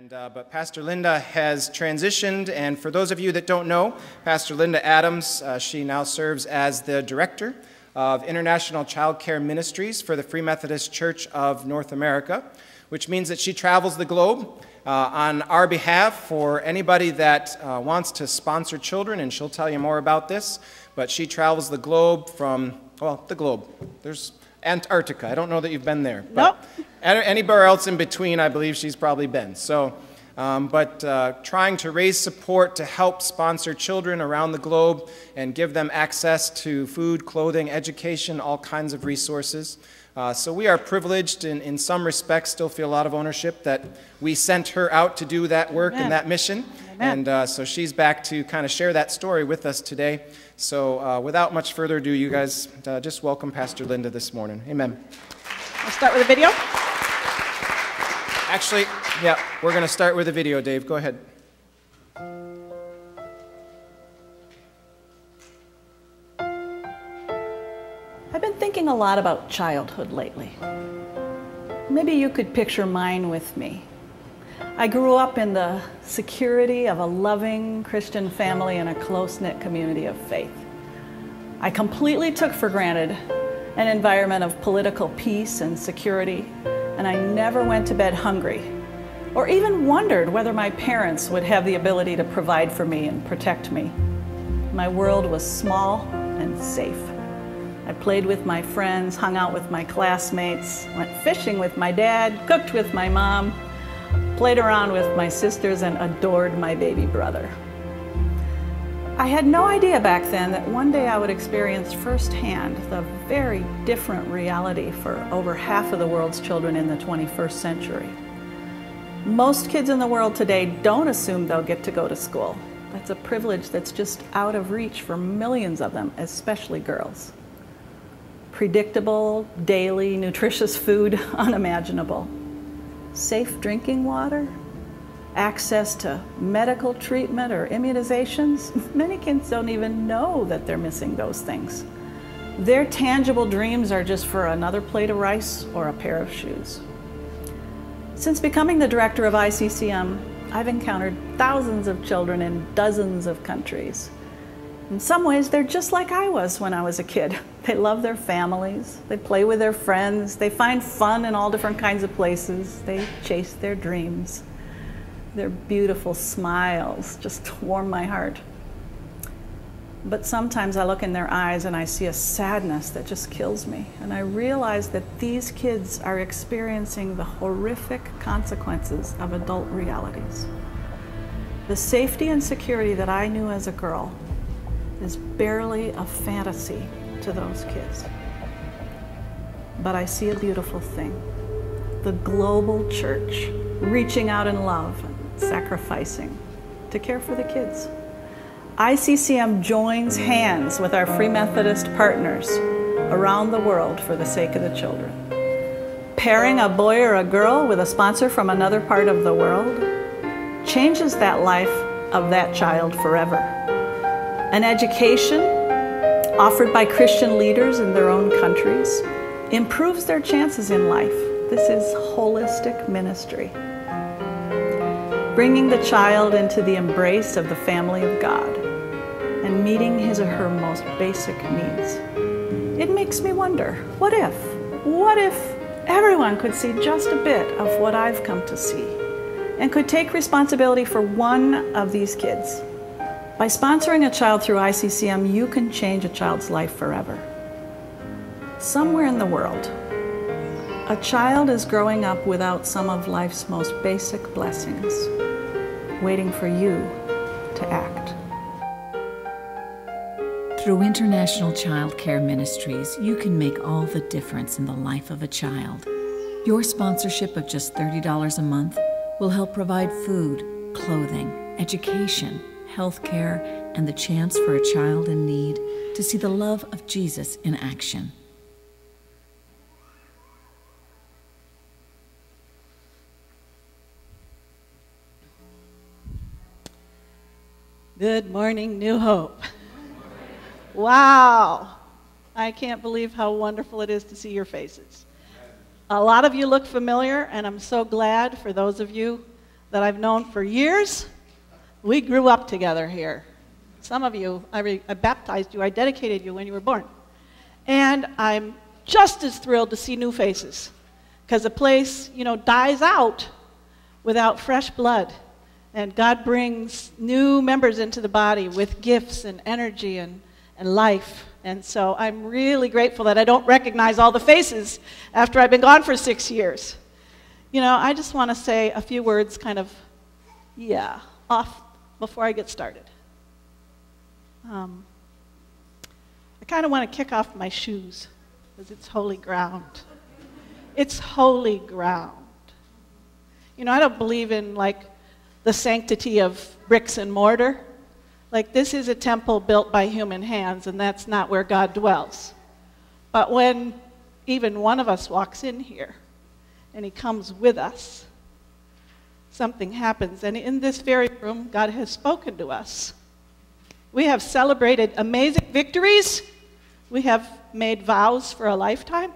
And, uh, but Pastor Linda has transitioned, and for those of you that don't know, Pastor Linda Adams, uh, she now serves as the director of International Child Care Ministries for the Free Methodist Church of North America, which means that she travels the globe uh, on our behalf for anybody that uh, wants to sponsor children, and she'll tell you more about this. But she travels the globe from, well, the globe. There's Antarctica. I don't know that you've been there. Nope. Anywhere else in between, I believe she's probably been. So, um, but uh, trying to raise support to help sponsor children around the globe and give them access to food, clothing, education, all kinds of resources. Uh, so we are privileged in, in some respects, still feel a lot of ownership that we sent her out to do that work Amen. and that mission. Amen. And uh, so she's back to kind of share that story with us today. So uh, without much further ado, you guys uh, just welcome Pastor Linda this morning. Amen. I'll start with a video. Actually, yeah, we're going to start with a video, Dave. Go ahead. I've been thinking a lot about childhood lately. Maybe you could picture mine with me. I grew up in the security of a loving Christian family and a close knit community of faith. I completely took for granted an environment of political peace and security, and I never went to bed hungry or even wondered whether my parents would have the ability to provide for me and protect me. My world was small and safe. I played with my friends, hung out with my classmates, went fishing with my dad, cooked with my mom, played around with my sisters, and adored my baby brother. I had no idea back then that one day I would experience firsthand the very different reality for over half of the world's children in the 21st century. Most kids in the world today don't assume they'll get to go to school. That's a privilege that's just out of reach for millions of them, especially girls. Predictable, daily, nutritious food, unimaginable. Safe drinking water, access to medical treatment or immunizations. Many kids don't even know that they're missing those things. Their tangible dreams are just for another plate of rice or a pair of shoes. Since becoming the director of ICCM, I've encountered thousands of children in dozens of countries. In some ways, they're just like I was when I was a kid. They love their families, they play with their friends, they find fun in all different kinds of places, they chase their dreams. Their beautiful smiles just warm my heart. But sometimes I look in their eyes and I see a sadness that just kills me. And I realize that these kids are experiencing the horrific consequences of adult realities. The safety and security that I knew as a girl is barely a fantasy to those kids. But I see a beautiful thing the global church reaching out in love, and sacrificing to care for the kids. ICCM joins hands with our Free Methodist partners around the world for the sake of the children. Pairing a boy or a girl with a sponsor from another part of the world changes that life of that child forever. An education offered by Christian leaders in their own countries improves their chances in life. This is holistic ministry bringing the child into the embrace of the family of God and meeting his or her most basic needs. It makes me wonder what if? What if everyone could see just a bit of what I've come to see and could take responsibility for one of these kids? By sponsoring a child through ICCM, you can change a child's life forever. Somewhere in the world, a child is growing up without some of life's most basic blessings, waiting for you to act. Through International Child Care Ministries, you can make all the difference in the life of a child. Your sponsorship of just $30 a month will help provide food, clothing, education, health care, and the chance for a child in need to see the love of Jesus in action. Good morning, New Hope. Wow. I can't believe how wonderful it is to see your faces. A lot of you look familiar, and I'm so glad for those of you that I've known for years. We grew up together here. Some of you, I, re- I baptized you, I dedicated you when you were born. And I'm just as thrilled to see new faces because the place, you know, dies out without fresh blood. And God brings new members into the body with gifts and energy and, and life. And so I'm really grateful that I don't recognize all the faces after I've been gone for six years. You know, I just want to say a few words, kind of, yeah, off before I get started. Um, I kind of want to kick off my shoes because it's holy ground. It's holy ground. You know, I don't believe in like the sanctity of bricks and mortar. Like, this is a temple built by human hands, and that's not where God dwells. But when even one of us walks in here and he comes with us, something happens. And in this very room, God has spoken to us. We have celebrated amazing victories. We have made vows for a lifetime.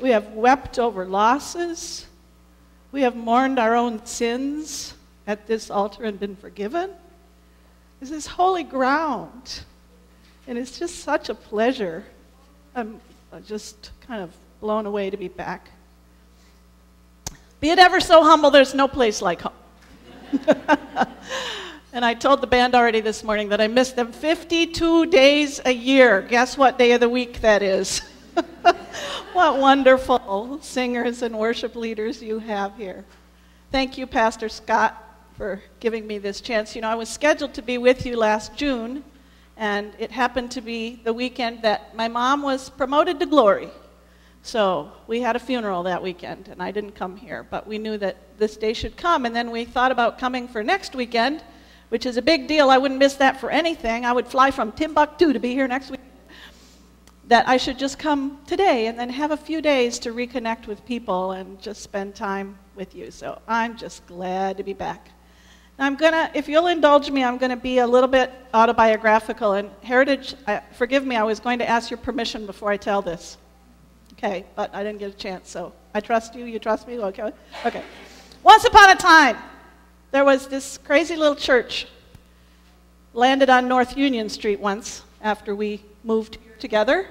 We have wept over losses. We have mourned our own sins at this altar and been forgiven. This is holy ground. And it's just such a pleasure. I'm just kind of blown away to be back. Be it ever so humble, there's no place like home. and I told the band already this morning that I miss them 52 days a year. Guess what day of the week that is? what wonderful singers and worship leaders you have here. Thank you, Pastor Scott, for giving me this chance. You know, I was scheduled to be with you last June, and it happened to be the weekend that my mom was promoted to glory. So we had a funeral that weekend, and I didn't come here, but we knew that this day should come. And then we thought about coming for next weekend, which is a big deal. I wouldn't miss that for anything. I would fly from Timbuktu to be here next week. That I should just come today and then have a few days to reconnect with people and just spend time with you. So I'm just glad to be back. I'm going to, if you'll indulge me, I'm going to be a little bit autobiographical. And Heritage, I, forgive me, I was going to ask your permission before I tell this. Okay, but I didn't get a chance, so I trust you, you trust me? Okay. Okay. Once upon a time, there was this crazy little church landed on North Union Street once after we moved together.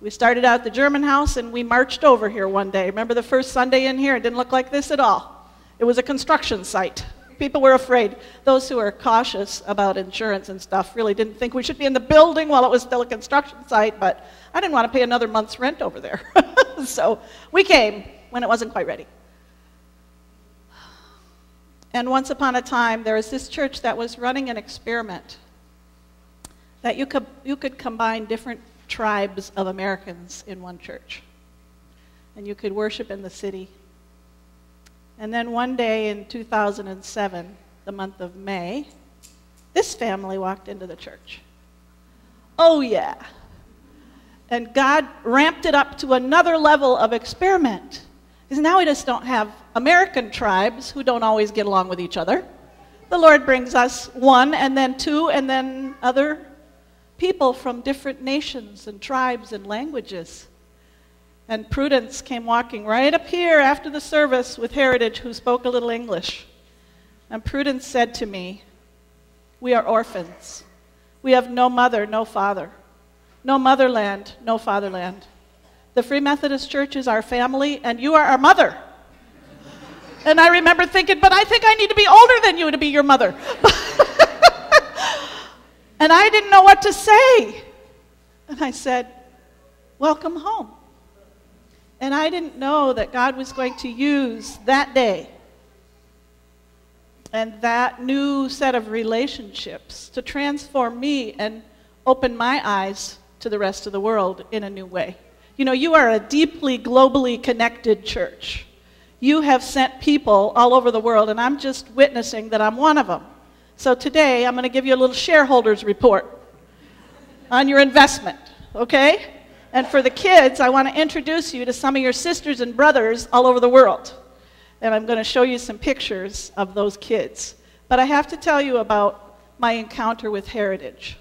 We started out the German house and we marched over here one day. Remember the first Sunday in here? It didn't look like this at all. It was a construction site people were afraid. Those who were cautious about insurance and stuff really didn't think we should be in the building while it was still a construction site, but I didn't want to pay another month's rent over there. so we came when it wasn't quite ready. And once upon a time, there was this church that was running an experiment that you could, you could combine different tribes of Americans in one church. And you could worship in the city and then one day in 2007, the month of May, this family walked into the church. Oh, yeah. And God ramped it up to another level of experiment. Because now we just don't have American tribes who don't always get along with each other. The Lord brings us one, and then two, and then other people from different nations and tribes and languages. And Prudence came walking right up here after the service with Heritage, who spoke a little English. And Prudence said to me, We are orphans. We have no mother, no father. No motherland, no fatherland. The Free Methodist Church is our family, and you are our mother. And I remember thinking, but I think I need to be older than you to be your mother. and I didn't know what to say. And I said, Welcome home. And I didn't know that God was going to use that day and that new set of relationships to transform me and open my eyes to the rest of the world in a new way. You know, you are a deeply globally connected church. You have sent people all over the world, and I'm just witnessing that I'm one of them. So today, I'm going to give you a little shareholders report on your investment, okay? And for the kids, I want to introduce you to some of your sisters and brothers all over the world. And I'm going to show you some pictures of those kids. But I have to tell you about my encounter with Heritage.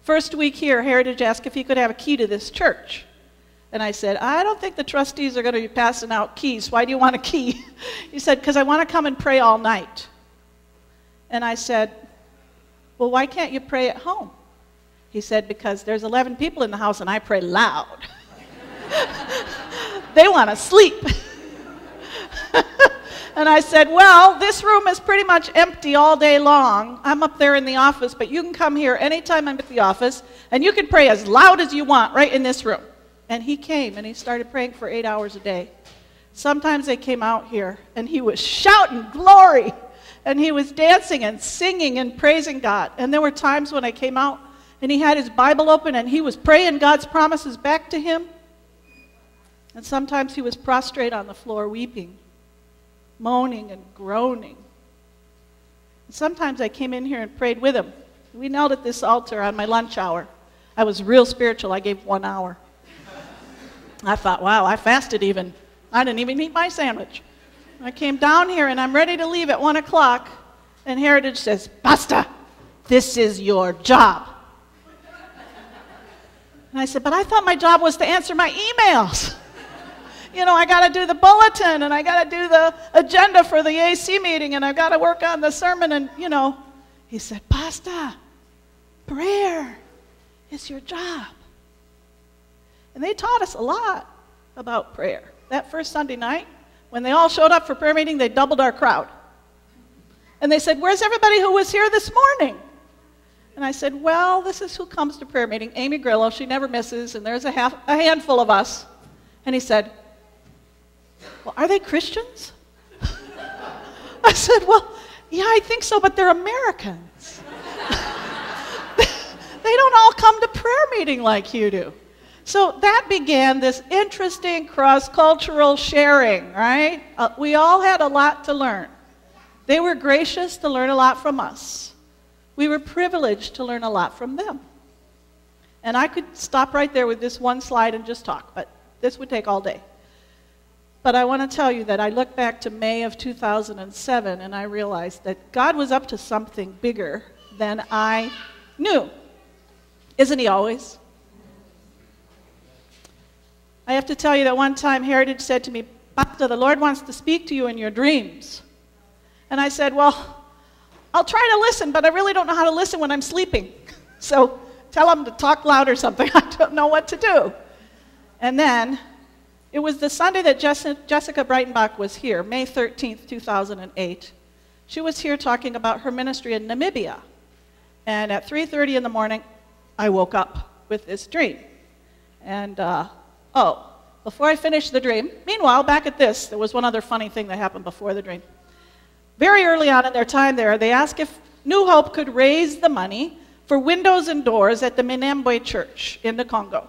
First week here, Heritage asked if he could have a key to this church. And I said, I don't think the trustees are going to be passing out keys. Why do you want a key? he said, Because I want to come and pray all night. And I said, Well, why can't you pray at home? He said, Because there's 11 people in the house and I pray loud. they want to sleep. and I said, Well, this room is pretty much empty all day long. I'm up there in the office, but you can come here anytime I'm at the office and you can pray as loud as you want right in this room. And he came and he started praying for eight hours a day. Sometimes they came out here and he was shouting glory and he was dancing and singing and praising God. And there were times when I came out and he had his Bible open and he was praying God's promises back to him. And sometimes he was prostrate on the floor weeping, moaning and groaning. And sometimes I came in here and prayed with him. We knelt at this altar on my lunch hour. I was real spiritual. I gave one hour. I thought, wow, I fasted even. I didn't even eat my sandwich. I came down here and I'm ready to leave at 1 o'clock, and Heritage says, Basta, this is your job. And I said, But I thought my job was to answer my emails. you know, I got to do the bulletin and I got to do the agenda for the AC meeting and I got to work on the sermon. And, you know, he said, Basta, prayer is your job. And they taught us a lot about prayer. That first Sunday night, when they all showed up for prayer meeting, they doubled our crowd. And they said, Where's everybody who was here this morning? And I said, Well, this is who comes to prayer meeting Amy Grillo. She never misses, and there's a, half, a handful of us. And he said, Well, are they Christians? I said, Well, yeah, I think so, but they're Americans. they don't all come to prayer meeting like you do. So that began this interesting cross cultural sharing, right? Uh, we all had a lot to learn. They were gracious to learn a lot from us. We were privileged to learn a lot from them. And I could stop right there with this one slide and just talk, but this would take all day. But I want to tell you that I look back to May of 2007 and I realized that God was up to something bigger than I knew. Isn't He always? I have to tell you that one time Heritage said to me, Pastor, the Lord wants to speak to you in your dreams. And I said, Well, I'll try to listen, but I really don't know how to listen when I'm sleeping. So tell them to talk loud or something. I don't know what to do. And then it was the Sunday that Jessica Breitenbach was here, May 13th, 2008. She was here talking about her ministry in Namibia. And at 3:30 in the morning, I woke up with this dream. And uh, Oh, before I finish the dream, meanwhile, back at this, there was one other funny thing that happened before the dream. Very early on in their time there, they asked if New Hope could raise the money for windows and doors at the Minembwe church in the Congo.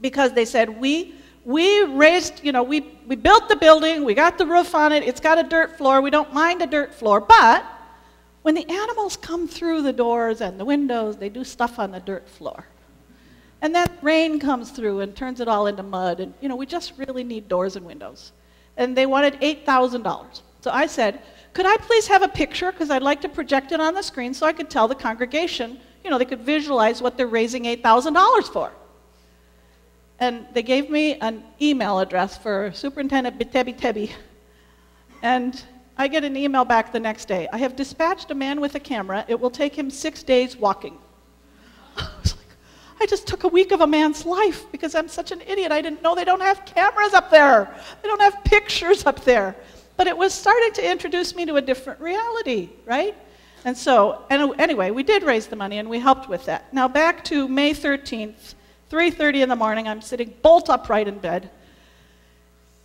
Because they said, we, we raised, you know, we, we built the building, we got the roof on it, it's got a dirt floor, we don't mind a dirt floor, but when the animals come through the doors and the windows, they do stuff on the dirt floor. And that rain comes through and turns it all into mud. And, you know, we just really need doors and windows. And they wanted $8,000. So I said, could I please have a picture? Because I'd like to project it on the screen so I could tell the congregation, you know, they could visualize what they're raising $8,000 for. And they gave me an email address for Superintendent Bitebi Tebi. And I get an email back the next day. I have dispatched a man with a camera. It will take him six days walking. I was like, I just took a week of a man's life because I'm such an idiot. I didn't know they don't have cameras up there, they don't have pictures up there. But it was starting to introduce me to a different reality, right? And so, and anyway, we did raise the money and we helped with that. Now back to May 13th, 3:30 in the morning. I'm sitting bolt upright in bed,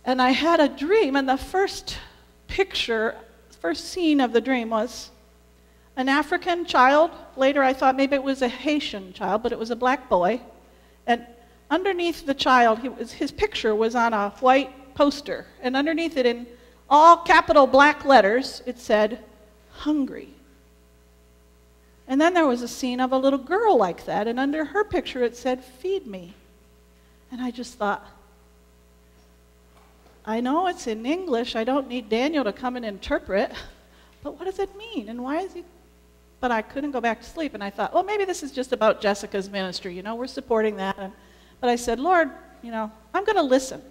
and I had a dream. And the first picture, first scene of the dream was an African child. Later, I thought maybe it was a Haitian child, but it was a black boy. And underneath the child, was, his picture was on a white poster. And underneath it, in all capital black letters, it said, hungry. And then there was a scene of a little girl like that, and under her picture it said, Feed me. And I just thought, I know it's in English. I don't need Daniel to come and interpret. But what does it mean? And why is he but I couldn't go back to sleep. And I thought, well, maybe this is just about Jessica's ministry. You know, we're supporting that. But I said, Lord, you know, I'm going to listen.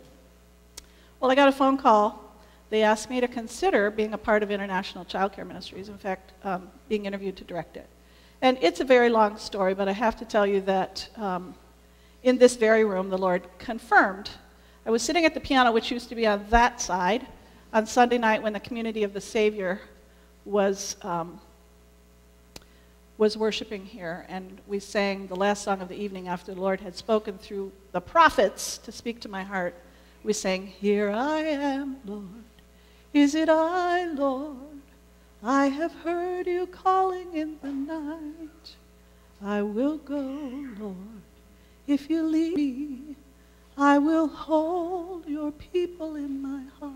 Well, I got a phone call. They asked me to consider being a part of International Child Care Ministries, in fact, um, being interviewed to direct it. And it's a very long story, but I have to tell you that um, in this very room, the Lord confirmed. I was sitting at the piano, which used to be on that side, on Sunday night when the community of the Savior was, um, was worshiping here. And we sang the last song of the evening after the Lord had spoken through the prophets to speak to my heart. We sang, Here I am, Lord. Is it I, Lord? I have heard you calling in the night. I will go, Lord. If you lead me, I will hold your people in my heart.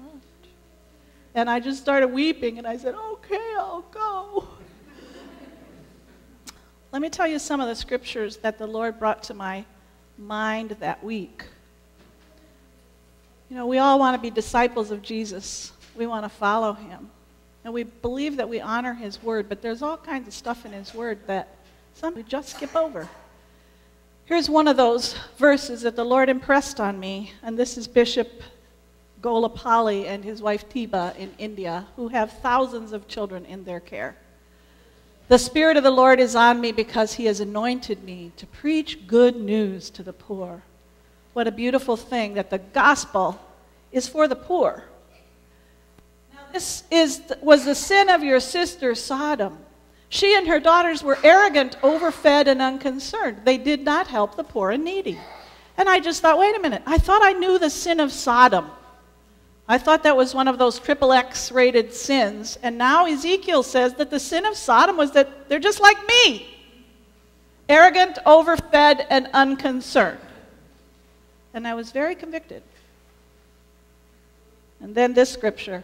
And I just started weeping and I said, Okay, I'll go. Let me tell you some of the scriptures that the Lord brought to my mind that week. You know, we all want to be disciples of Jesus, we want to follow him. And we believe that we honor his word, but there's all kinds of stuff in his word that some we just skip over. Here's one of those verses that the Lord impressed on me, and this is Bishop Golapali and his wife Tiba in India, who have thousands of children in their care. The Spirit of the Lord is on me because he has anointed me to preach good news to the poor. What a beautiful thing that the gospel is for the poor. This is, was the sin of your sister Sodom. She and her daughters were arrogant, overfed, and unconcerned. They did not help the poor and needy. And I just thought, wait a minute, I thought I knew the sin of Sodom. I thought that was one of those triple X rated sins. And now Ezekiel says that the sin of Sodom was that they're just like me arrogant, overfed, and unconcerned. And I was very convicted. And then this scripture.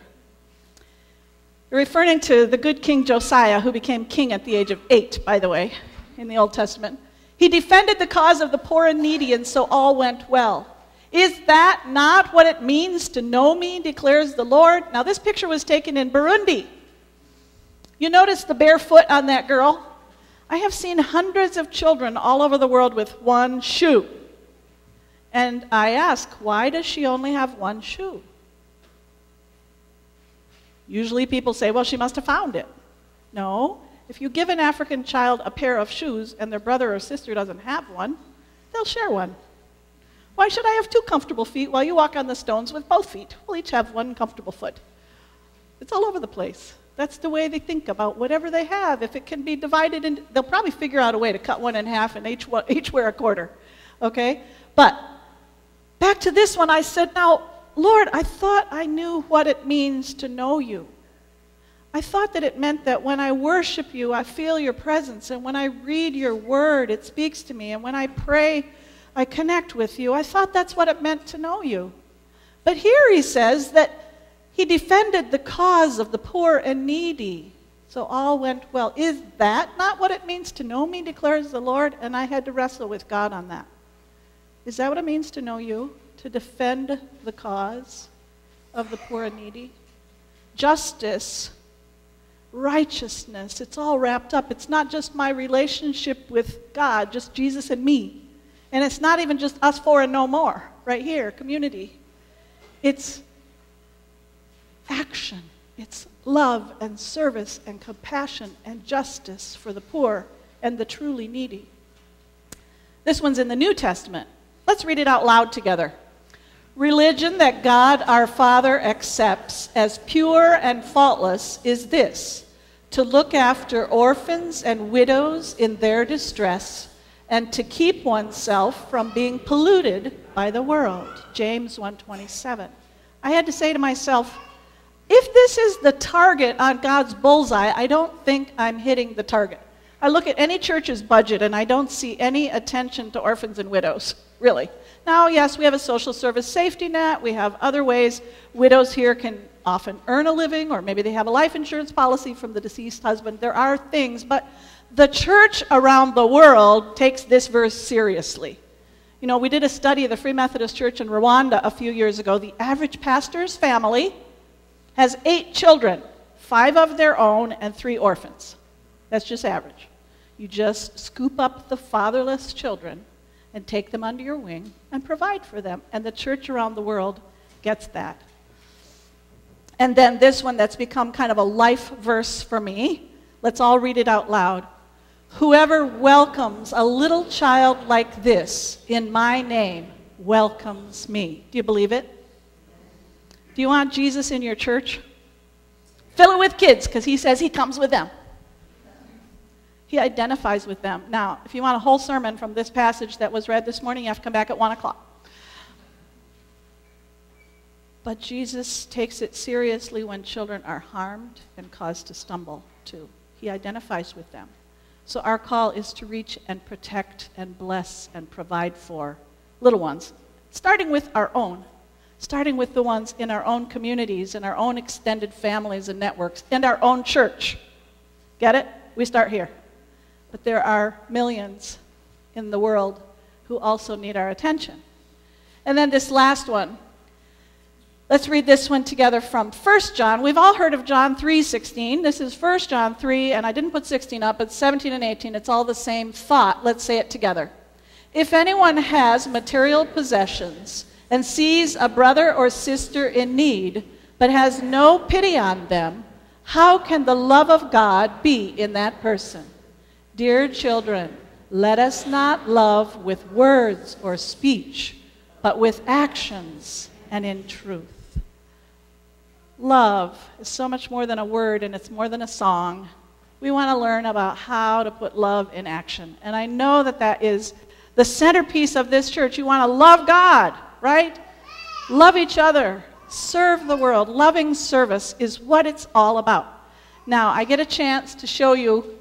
Referring to the good King Josiah, who became king at the age of eight, by the way, in the Old Testament. He defended the cause of the poor and needy, and so all went well. Is that not what it means to know me, declares the Lord? Now, this picture was taken in Burundi. You notice the bare foot on that girl? I have seen hundreds of children all over the world with one shoe. And I ask, why does she only have one shoe? Usually people say, well, she must have found it. No. If you give an African child a pair of shoes and their brother or sister doesn't have one, they'll share one. Why should I have two comfortable feet while you walk on the stones with both feet? We'll each have one comfortable foot. It's all over the place. That's the way they think about whatever they have. If it can be divided, in, they'll probably figure out a way to cut one in half and each, one, each wear a quarter. Okay? But back to this one, I said, Now, Lord, I thought I knew what it means to know you. I thought that it meant that when I worship you, I feel your presence. And when I read your word, it speaks to me. And when I pray, I connect with you. I thought that's what it meant to know you. But here he says that he defended the cause of the poor and needy. So all went well. Is that not what it means to know me, declares the Lord? And I had to wrestle with God on that. Is that what it means to know you? To defend the cause of the poor and needy? Justice, righteousness, it's all wrapped up. It's not just my relationship with God, just Jesus and me. And it's not even just us four and no more, right here, community. It's action, it's love and service and compassion and justice for the poor and the truly needy. This one's in the New Testament. Let's read it out loud together. Religion that God our Father accepts as pure and faultless is this to look after orphans and widows in their distress and to keep oneself from being polluted by the world. James 1:27. I had to say to myself, if this is the target on God's bullseye, I don't think I'm hitting the target. I look at any church's budget and I don't see any attention to orphans and widows, really. Now, yes, we have a social service safety net, we have other ways widows here can often earn a living, or maybe they have a life insurance policy from the deceased husband. There are things, but the church around the world takes this verse seriously. You know, we did a study of the Free Methodist Church in Rwanda a few years ago. The average pastor's family has eight children, five of their own, and three orphans. That's just average. You just scoop up the fatherless children and take them under your wing and provide for them. And the church around the world gets that. And then this one that's become kind of a life verse for me. Let's all read it out loud. Whoever welcomes a little child like this in my name welcomes me. Do you believe it? Do you want Jesus in your church? Fill it with kids because he says he comes with them. He identifies with them. Now, if you want a whole sermon from this passage that was read this morning, you have to come back at 1 o'clock. But Jesus takes it seriously when children are harmed and caused to stumble, too. He identifies with them. So our call is to reach and protect and bless and provide for little ones, starting with our own, starting with the ones in our own communities, in our own extended families and networks, and our own church. Get it? We start here. But there are millions in the world who also need our attention. And then this last one Let's read this one together from 1 John. We've all heard of John 3:16. This is 1 John 3 and I didn't put 16 up, but 17 and 18. It's all the same thought. Let's say it together. If anyone has material possessions and sees a brother or sister in need, but has no pity on them, how can the love of God be in that person? Dear children, let us not love with words or speech, but with actions and in truth. Love is so much more than a word and it's more than a song. We want to learn about how to put love in action. And I know that that is the centerpiece of this church. You want to love God, right? Love each other, serve the world. Loving service is what it's all about. Now, I get a chance to show you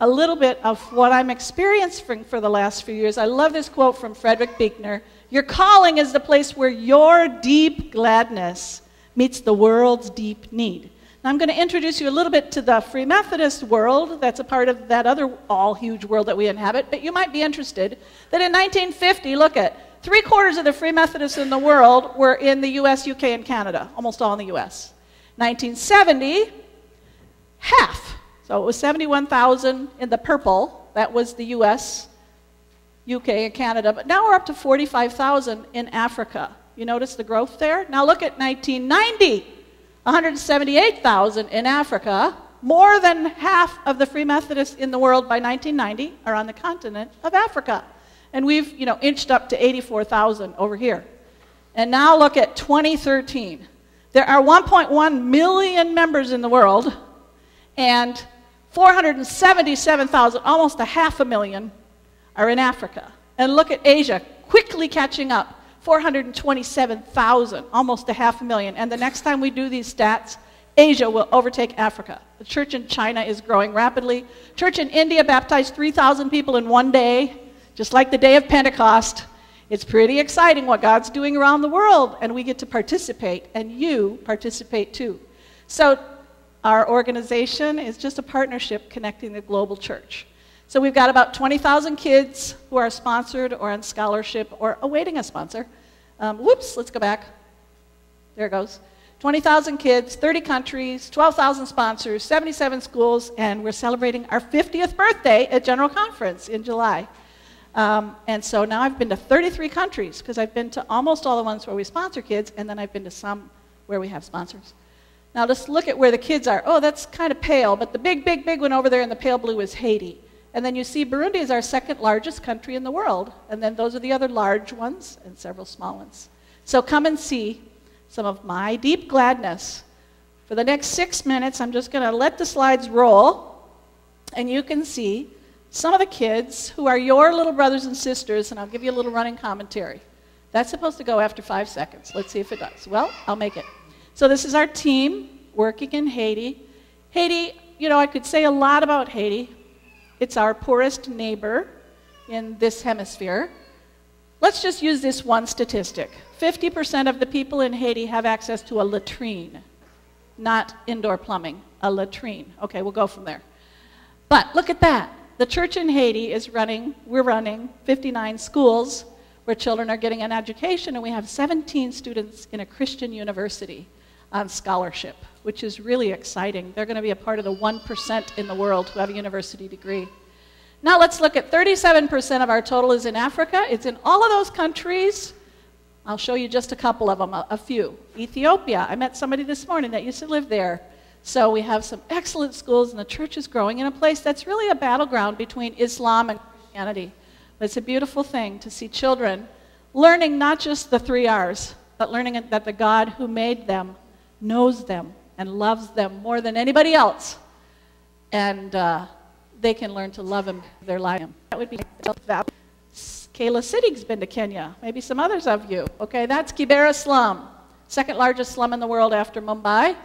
a little bit of what I'm experiencing for the last few years. I love this quote from Frederick Buechner Your calling is the place where your deep gladness meets the world's deep need. Now, I'm going to introduce you a little bit to the Free Methodist world. That's a part of that other all huge world that we inhabit. But you might be interested that in 1950, look at three quarters of the Free Methodists in the world were in the US, UK, and Canada, almost all in the US. 1970, half. So it was 71,000 in the purple. That was the US, UK, and Canada. But now we're up to 45,000 in Africa. You notice the growth there? Now look at 1990 178,000 in Africa. More than half of the Free Methodists in the world by 1990 are on the continent of Africa. And we've, you know, inched up to 84,000 over here. And now look at 2013. There are 1.1 million members in the world, and 477,000, almost a half a million, are in Africa. And look at Asia, quickly catching up. 427,000, almost a half a million. And the next time we do these stats, Asia will overtake Africa. The church in China is growing rapidly. Church in India baptized 3,000 people in one day, just like the day of Pentecost. It's pretty exciting what God's doing around the world, and we get to participate, and you participate too. So, our organization is just a partnership connecting the global church. So we've got about 20,000 kids who are sponsored or on scholarship or awaiting a sponsor. Um, whoops, let's go back. There it goes. 20,000 kids, 30 countries, 12,000 sponsors, 77 schools, and we're celebrating our 50th birthday at General Conference in July. Um, and so now I've been to 33 countries because I've been to almost all the ones where we sponsor kids, and then I've been to some where we have sponsors. Now let's look at where the kids are. Oh, that's kind of pale, but the big, big, big one over there in the pale blue is Haiti. And then you see Burundi is our second largest country in the world. And then those are the other large ones and several small ones. So come and see some of my deep gladness. For the next six minutes, I'm just going to let the slides roll, and you can see some of the kids who are your little brothers and sisters, and I'll give you a little running commentary. That's supposed to go after five seconds. Let's see if it does. Well, I'll make it. So, this is our team working in Haiti. Haiti, you know, I could say a lot about Haiti, it's our poorest neighbor in this hemisphere. Let's just use this one statistic 50% of the people in Haiti have access to a latrine, not indoor plumbing, a latrine. Okay, we'll go from there. But look at that. The church in Haiti is running, we're running 59 schools where children are getting an education, and we have 17 students in a Christian university on scholarship which is really exciting. They're going to be a part of the 1% in the world who have a university degree. Now let's look at 37% of our total is in Africa. It's in all of those countries. I'll show you just a couple of them, a, a, few. Ethiopia. I met somebody this morning that used to live there. So we have some excellent schools, and the church is growing in a place that's really a battleground between Islam and Christianity. But it's a beautiful thing to see children learning not just the three R's, but learning that the God who made them knows them and loves them more than anybody else. And uh, they can learn to love him, their life. That would be Kayla Sittig's been to Kenya. Maybe some others of you. Okay, that's Kibera slum, second largest slum in the world after Mumbai.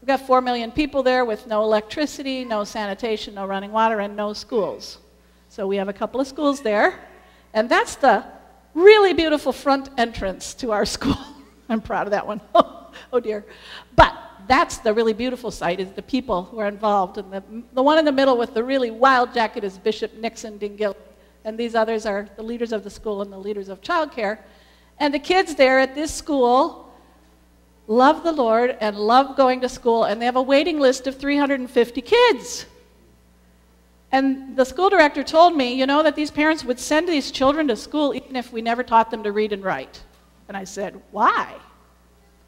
We've got four million people there with no electricity, no sanitation, no running water, and no schools. So we have a couple of schools there. And that's the really beautiful front entrance to our school. I'm proud of that one. oh dear. But that's the really beautiful site is the people who are involved. And the, the one in the middle with the really wild jacket is Bishop Nixon Dingil. And these others are the leaders of the school and the leaders of childcare. And the kids there at this school love the Lord and love going to school. And they have a waiting list of 350 kids. And the school director told me, you know, that these parents would send these children to school even if we never taught them to read and write. And I said, why?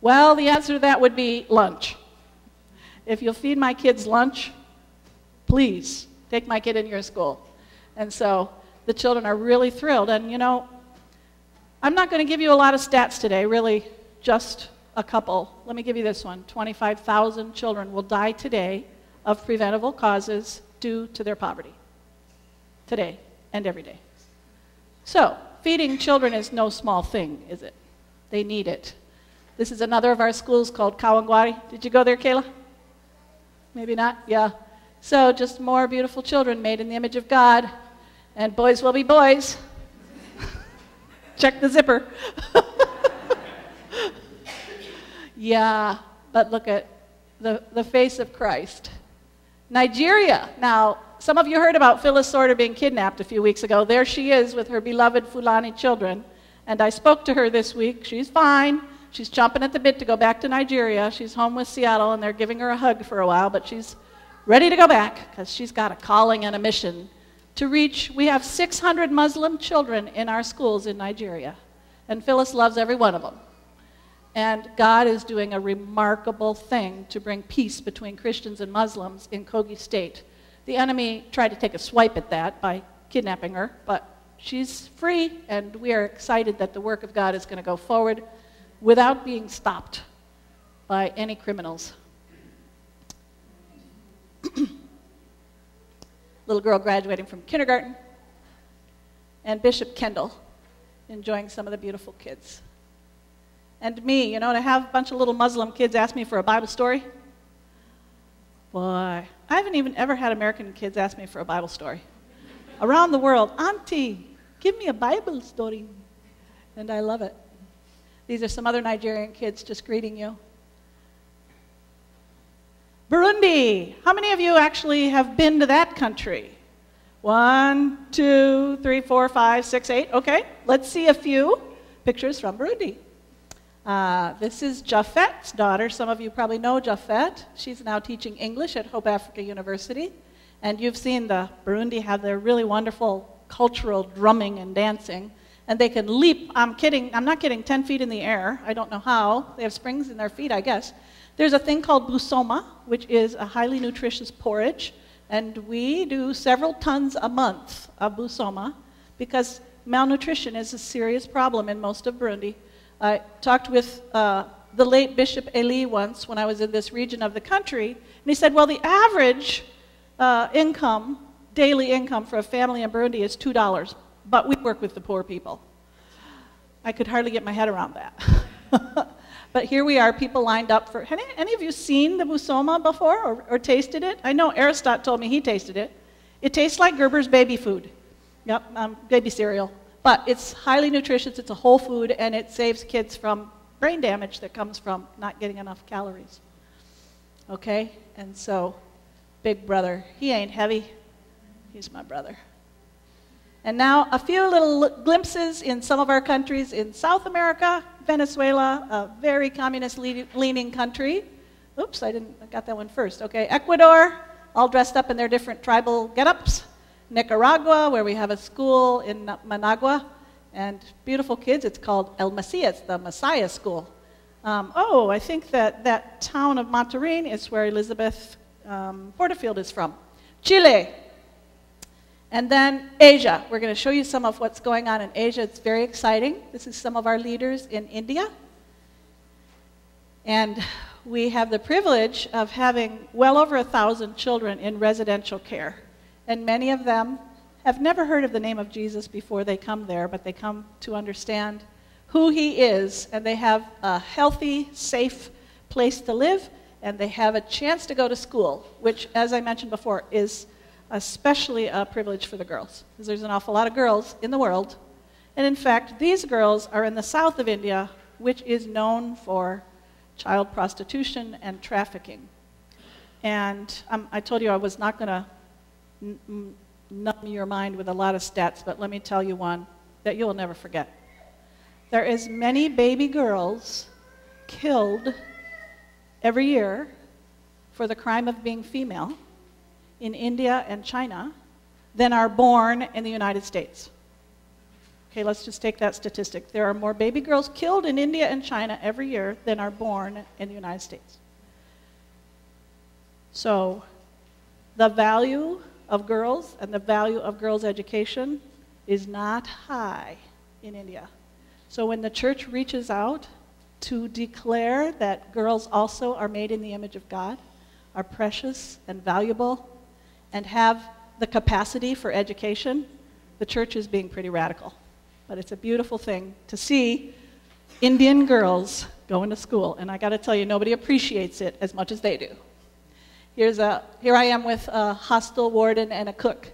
Well, the answer to that would be lunch. If you'll feed my kids lunch, please take my kid in your school. And so the children are really thrilled. And you know, I'm not going to give you a lot of stats today, really, just a couple. Let me give you this one 25,000 children will die today of preventable causes due to their poverty. Today and every day. So, feeding children is no small thing, is it? They need it. This is another of our schools called Kawangware. Did you go there, Kayla? Maybe not? Yeah. So, just more beautiful children made in the image of God. And boys will be boys. Check the zipper. yeah, but look at the, the face of Christ. Nigeria. Now, some of you heard about Phyllis Sortor being kidnapped a few weeks ago. There she is with her beloved Fulani children. And I spoke to her this week. She's fine. She's chomping at the bit to go back to Nigeria. She's home with Seattle, and they're giving her a hug for a while, but she's ready to go back because she's got a calling and a mission to reach. We have 600 Muslim children in our schools in Nigeria, and Phyllis loves every one of them. And God is doing a remarkable thing to bring peace between Christians and Muslims in Kogi State. The enemy tried to take a swipe at that by kidnapping her, but she's free, and we are excited that the work of God is going to go forward without being stopped by any criminals. Little girl graduating from kindergarten, and Bishop Kendall enjoying some of the beautiful kids. And me, you know, to have a bunch of little Muslim kids ask me for a Bible story. Boy, I haven't even ever had American kids ask me for a Bible story. Around the world, Auntie, give me a Bible story. And I love it. These are some other Nigerian kids just greeting you. Burundi. How many of you actually have been to that country? One, two, three, four, five, six, eight. Okay, let's see a few pictures from Burundi. Uh, this is Japhet's daughter. Some of you probably know Japhet. She's now teaching English at Hope Africa University. And you've seen the Burundi have their really wonderful cultural drumming and dancing and they can leap. I'm kidding, I'm not kidding, 10 feet in the air. I don't know how. They have springs in their feet, I guess. There's a thing called busoma, which is a highly nutritious porridge, and we do several tons a month of busoma because malnutrition is a serious problem in most of Burundi. I talked with uh, the late Bishop Eli once when I was in this region of the country, and he said, Well, the average uh, income, daily income for a family in Burundi is $2 but we work with the poor people. I could hardly get my head around that. but here we are, people lined up for. Any, any of you seen the busoma before or, or tasted it? I know Aristotle told me he tasted it. It tastes like Gerber's baby food. Yep, um, baby cereal. But it's highly nutritious, it's a whole food, and it saves kids from brain damage that comes from not getting enough calories. Okay? And so, big brother, he ain't heavy. He's my brother. And now, a few little glimpses in some of our countries in South America, Venezuela, a very communist leaning country. Oops, I didn't I got that one first. Okay, Ecuador, all dressed up in their different tribal get-ups. Nicaragua, where we have a school in Managua, and beautiful kids. It's called El Mesias, the Messiah School. Um, oh, I think that that town of Monterrey is where Elizabeth um, Porterfield is from. Chile. And then Asia. We're going to show you some of what's going on in Asia. It's very exciting. This is some of our leaders in India. And we have the privilege of having well over a thousand children in residential care. And many of them have never heard of the name of Jesus before they come there, but they come to understand who he is, and they have a healthy, safe place to live, and they have a chance to go to school, which, as I mentioned before, is especially a privilege for the girls, because there's an awful lot of girls in the world. And in fact, these girls are in the south of India, which is known for child prostitution and trafficking. And um, I told you I was not going to numb your mind with a lot of stats, but let me tell you one that you'll never forget. There is many baby girls killed every year for the crime of being female in India and China than are born in the United States. Okay, let's just take that statistic. There are more baby girls killed in India and China every year than are born in the United States. So, the value of girls and the value of girls' education is not high in India. So, when the church reaches out to declare that girls also are made in the image of God, are precious and valuable, and have the capacity for education, the church is being pretty radical. But it's a beautiful thing to see Indian girls going to school. And I got to tell you, nobody appreciates it as much as they do. Here's a, here I am with a hostel warden and a cook.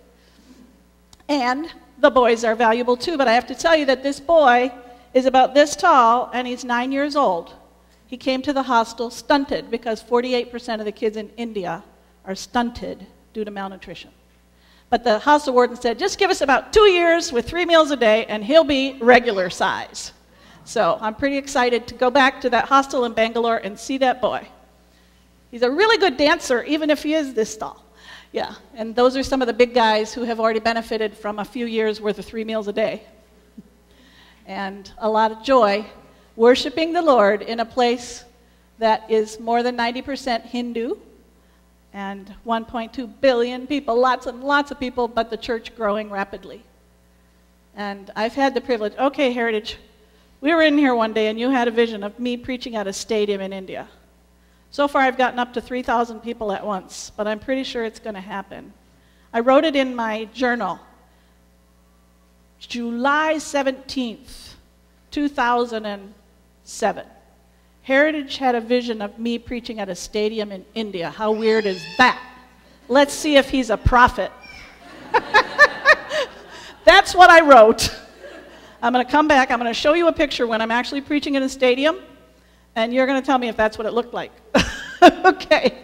And the boys are valuable too, but I have to tell you that this boy is about this tall and he's nine years old. He came to the hostel stunted because 48% of the kids in India are stunted due to malnutrition. But the hostel warden said, just give us about two years with three meals a day, and he'll be regular size. So I'm pretty excited to go back to that hostel in Bangalore and see that boy. He's a really good dancer, even if he is this tall. Yeah, and those are some of the big guys who have already benefited from a few years worth of three meals a day. and a lot of joy worshiping the Lord in a place that is more than 90% Hindu and 1.2 billion people, lots and lots of people, but the church growing rapidly. And I've had the privilege, okay, Heritage, we were in here one day and you had a vision of me preaching at a stadium in India. So far, I've gotten up to 3,000 people at once, but I'm pretty sure it's going to happen. I wrote it in my journal. July 17th, 2007. Heritage had a vision of me preaching at a stadium in India. How weird is that? Let's see if he's a prophet. That's what I wrote. I'm going to come back. I'm going to show you a picture when I'm actually preaching in a stadium, and you're going to tell me if that's what it looked like. okay.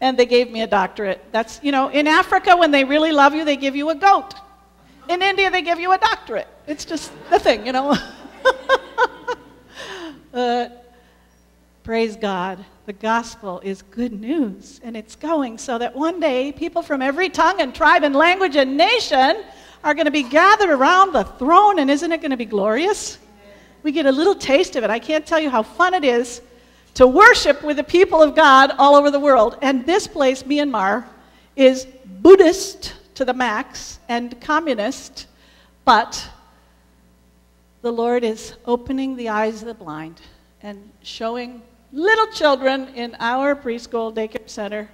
And they gave me a doctorate. That's, you know, in Africa, when they really love you, they give you a goat. In India, they give you a doctorate. It's just the thing, you know. uh, Praise God. The gospel is good news, and it's going so that one day people from every tongue and tribe and language and nation are going to be gathered around the throne, and isn't it going to be glorious? We get a little taste of it. I can't tell you how fun it is to worship with the people of God all over the world. And this place, Myanmar, is Buddhist to the max and communist, but the Lord is opening the eyes of the blind and showing little children in our preschool daycare center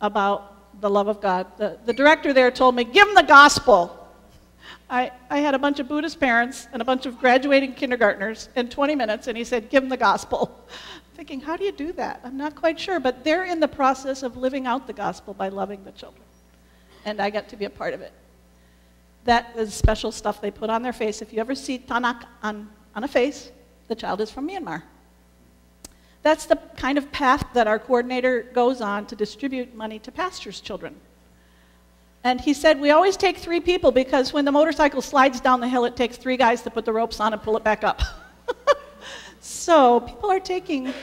about the love of God. The, the director there told me, give them the gospel. I, I had a bunch of Buddhist parents and a bunch of graduating kindergartners in 20 minutes, and he said, give them the gospel. Thinking, how do you do that? I'm not quite sure, but they're in the process of living out the gospel by loving the children. And I got to be a part of it. That is special stuff they put on their face. If you ever see thanaka on, on a face, the child is from Myanmar. That's the kind of path that our coordinator goes on to distribute money to pastors' children. And he said, We always take three people because when the motorcycle slides down the hill, it takes three guys to put the ropes on and pull it back up. so people are taking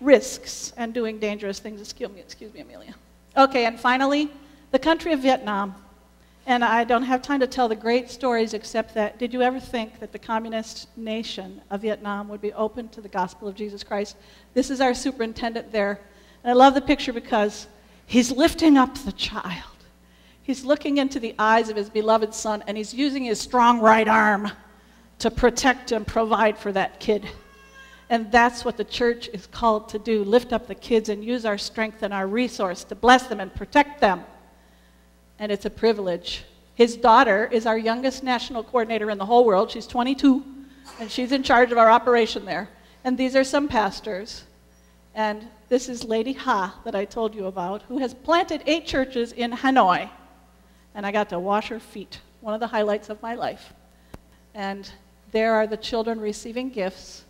risks and doing dangerous things. Excuse me, excuse me, Amelia. Okay, and finally, the country of Vietnam And I don't have time to tell the great stories except that did you ever think that the communist nation of Vietnam would be open to the gospel of Jesus Christ? This is our superintendent there. And I love the picture because he's lifting up the child. He's looking into the eyes of his beloved son and he's using his strong right arm to protect and provide for that kid. And that's what the church is called to do lift up the kids and use our strength and our resource to bless them and protect them. And it's a privilege. His daughter is our youngest national coordinator in the whole world. She's 22, and she's in charge of our operation there. And these are some pastors. And this is Lady Ha that I told you about, who has planted eight churches in Hanoi. And I got to wash her feet, one of the highlights of my life. And there are the children receiving gifts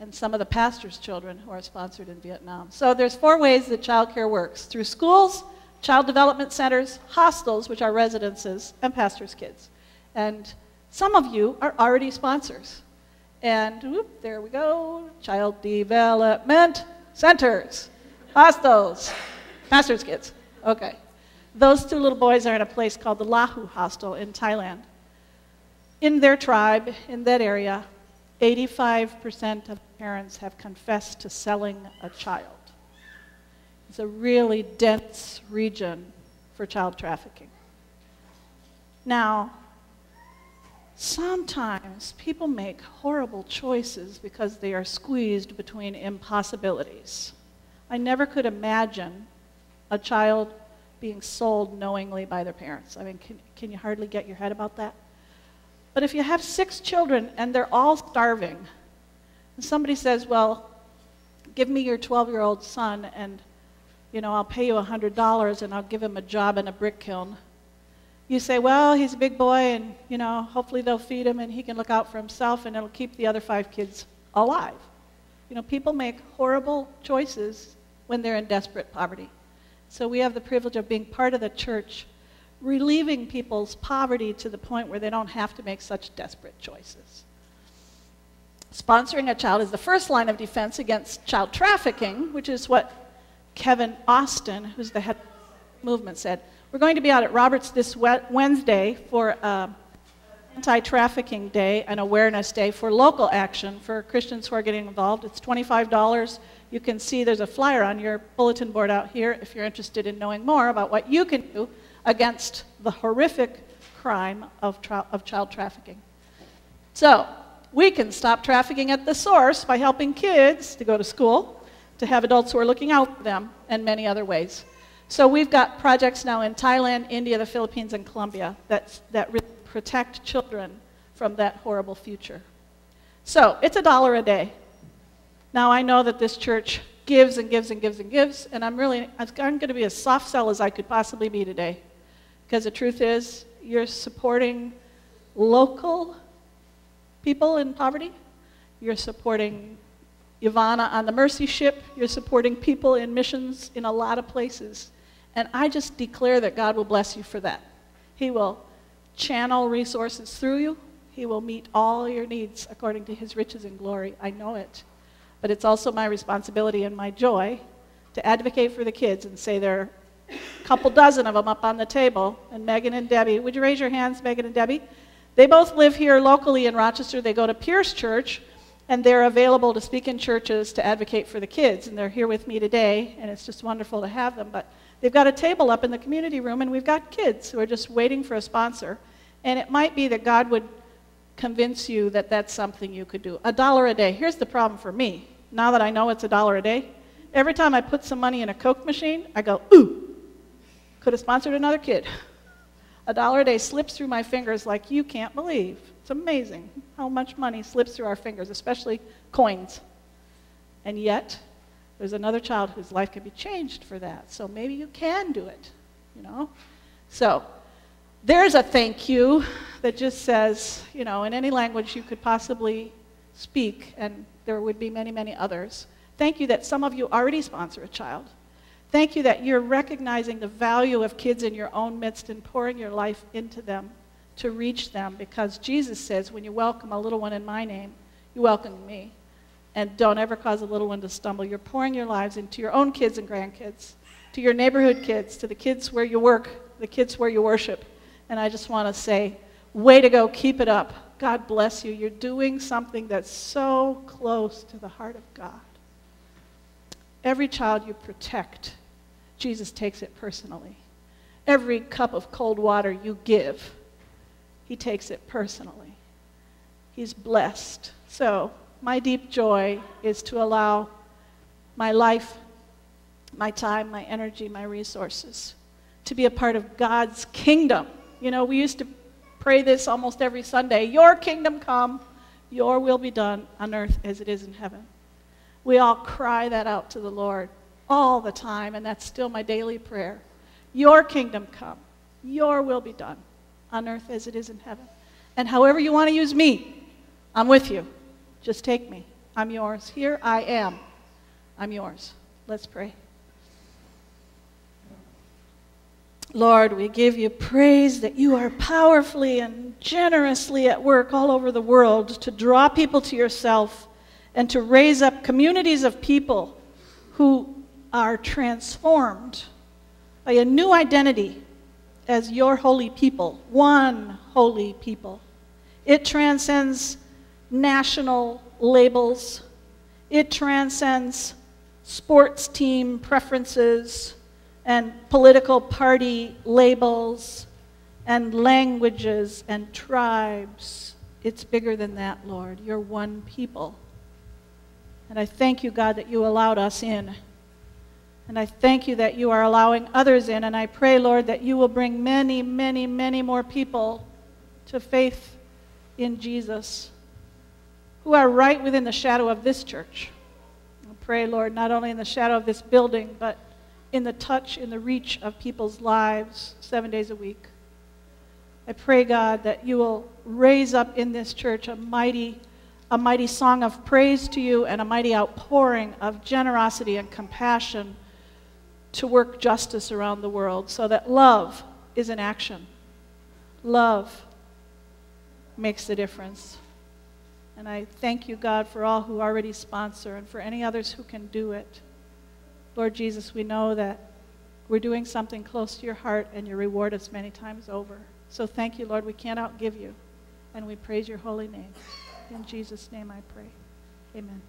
and some of the pastor's children who are sponsored in Vietnam. So there's four ways that childcare works through schools, child development centers, hostels, which are residences, and pastors' kids. And some of you are already sponsors. And whoop, there we go child development centers, hostels, pastors' kids. Okay. Those two little boys are in a place called the Lahu Hostel in Thailand. In their tribe, in that area, 85% of parents have confessed to selling a child. It's a really dense region for child trafficking. Now, sometimes people make horrible choices because they are squeezed between impossibilities. I never could imagine a child being sold knowingly by their parents. I mean, can, can you hardly get your head about that? But if you have six children and they're all starving, and somebody says, Well, give me your 12 year old son and you know, I'll pay you $100 and I'll give him a job in a brick kiln. You say, well, he's a big boy and, you know, hopefully they'll feed him and he can look out for himself and it'll keep the other five kids alive. You know, people make horrible choices when they're in desperate poverty. So we have the privilege of being part of the church relieving people's poverty to the point where they don't have to make such desperate choices. Sponsoring a child is the first line of defense against child trafficking, which is what Kevin Austin, who's the head movement, said. We're going to be out at Roberts this Wednesday for uh, Anti Trafficking Day and Awareness Day for local action for Christians who are getting involved. It's $25. You can see there's a flyer on your bulletin board out here if you're interested in knowing more about what you can do against the horrific crime of, tra- of child trafficking. So, we can stop trafficking at the source by helping kids to go to school, to have adults who are looking out for them, and many other ways. So, we've got projects now in Thailand, India, the Philippines, and Colombia that, that protect children from that horrible future. So, it's a dollar a day. Now, I know that this church gives and gives and gives and gives, and I'm really, I'm going to be as soft sell as I could possibly be today. Because the truth is, you're supporting local people in poverty. You're supporting Ivana on the Mercy ship. You're supporting people in missions in a lot of places. And I just declare that God will bless you for that. He will channel resources through you. He will meet all your needs according to his riches and glory. I know it. But it's also my responsibility and my joy to advocate for the kids and say there are a couple dozen of them up on the table. And Megan and Debbie, would you raise your hands, Megan and Debbie? They both live here locally in Rochester. They go to Pearce Church, and they're available to speak in churches to advocate for the kids. And they're here with me today, and it's just wonderful to have them. But they've got a table up in the community room, and we've got kids who are just waiting for a sponsor. And it might be that God would convince you that that's something you could do. A dollar a day. Here's the problem for me. Now that I know it's a dollar a day, every time I put some money in a Coke machine, I go, ooh, could have sponsored another kid. A dollar a day slips through my fingers like you can't believe. It's amazing how much money slips through our fingers, especially coins. And yet, there's another child whose life can be changed for that. So maybe you can do it, you know? So, there's a thank you that just says, you know, in any language you could possibly speak, and there would be many, many others. Thank you that some of you already sponsor a child. Thank you that you're recognizing the value of kids in your own midst and pouring your life into them to reach them because Jesus says, when you welcome a little one in my name, you welcome me. And don't ever cause a little one to stumble. You're pouring your lives into your own kids and grandkids, to your neighborhood kids, to the kids where you work the kids where you worship. And I just want to say, way to go, keep it up. God bless you. You're doing something that's so close to the heart of God. Every child you protect, Jesus takes it personally. Every cup of cold water you give, he takes it personally. He's blessed. So, my deep joy is to allow my life, my time, my energy, my resources to be a part of God's kingdom. You know, we used to pray this almost every Sunday Your kingdom come, your will be done on earth as it is in heaven. We all cry that out to the Lord all the time, and that's still my daily prayer. Your kingdom come, your will be done on earth as it is in heaven. And however you want to use me, I'm with you. Just take me. I'm yours. Here I am. I'm yours. Let's pray. Lord, we give you praise that you are powerfully and generously at work all over the world to draw people to yourself and to raise up communities of people who are transformed by a new identity as your holy people, one holy people. It transcends national labels, it transcends sports team preferences and political party labels and languages and tribes. It's bigger than that, Lord. You're one people. And I thank you, God, that you allowed us in. And I thank you that you are allowing others in. And I pray, Lord, that you will bring many, many, many more people to faith in Jesus who are right within the shadow of this church. I pray, Lord, not only in the shadow of this building, but in the touch, in the reach of people's lives seven days a week. I pray, God, that you will raise up in this church a mighty a mighty song of praise to you and a mighty outpouring of generosity and compassion to work justice around the world so that love is an action. Love makes the difference. And I thank you, God, for all who already sponsor and for any others who can do it. Lord Jesus, we know that we're doing something close to your heart and you reward us many times over. So thank you, Lord. We can't outgive you. And we praise your holy name. In Jesus' name I pray. Amen.